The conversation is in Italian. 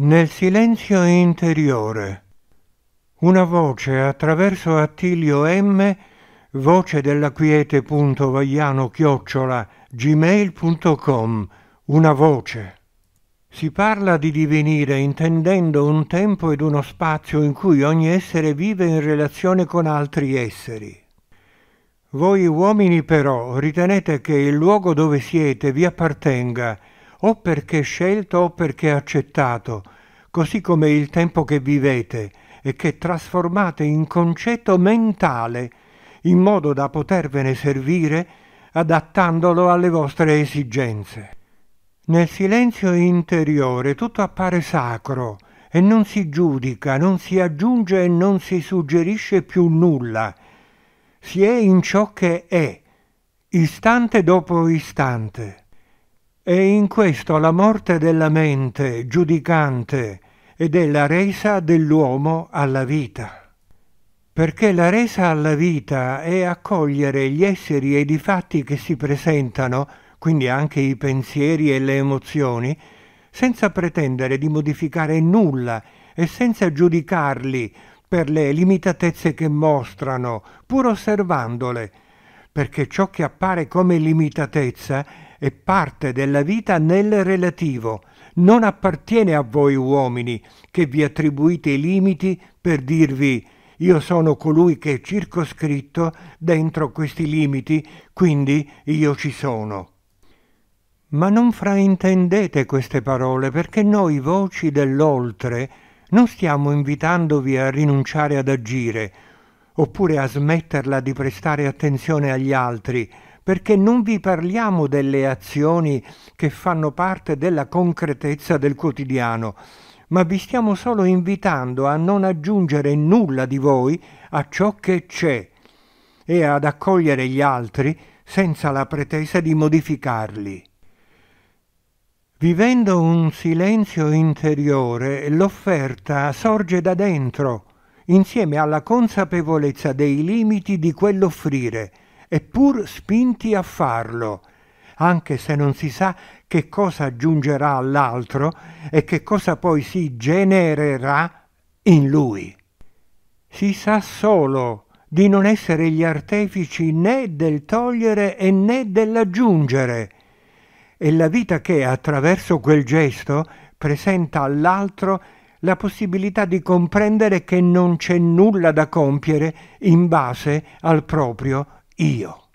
Nel silenzio interiore. Una voce attraverso Attilio M, voce della quiete.vagliano chiocciola gmail.com. Una voce. Si parla di divenire intendendo un tempo ed uno spazio in cui ogni essere vive in relazione con altri esseri. Voi uomini però ritenete che il luogo dove siete vi appartenga o perché scelto o perché accettato, così come il tempo che vivete e che trasformate in concetto mentale, in modo da potervene servire adattandolo alle vostre esigenze. Nel silenzio interiore tutto appare sacro e non si giudica, non si aggiunge e non si suggerisce più nulla. Si è in ciò che è, istante dopo istante. È in questo la morte della mente giudicante ed è la resa dell'uomo alla vita. Perché la resa alla vita è accogliere gli esseri ed i fatti che si presentano, quindi anche i pensieri e le emozioni, senza pretendere di modificare nulla e senza giudicarli per le limitatezze che mostrano, pur osservandole, perché ciò che appare come limitatezza è parte della vita nel relativo, non appartiene a voi uomini che vi attribuite i limiti per dirvi io sono colui che è circoscritto dentro questi limiti, quindi io ci sono. Ma non fraintendete queste parole perché noi voci dell'oltre non stiamo invitandovi a rinunciare ad agire, oppure a smetterla di prestare attenzione agli altri, perché non vi parliamo delle azioni che fanno parte della concretezza del quotidiano, ma vi stiamo solo invitando a non aggiungere nulla di voi a ciò che c'è e ad accogliere gli altri senza la pretesa di modificarli. Vivendo un silenzio interiore, l'offerta sorge da dentro, insieme alla consapevolezza dei limiti di quell'offrire, eppur spinti a farlo, anche se non si sa che cosa aggiungerà all'altro e che cosa poi si genererà in lui. Si sa solo di non essere gli artefici né del togliere e né dell'aggiungere, e la vita che attraverso quel gesto presenta all'altro la possibilità di comprendere che non c'è nulla da compiere in base al proprio io.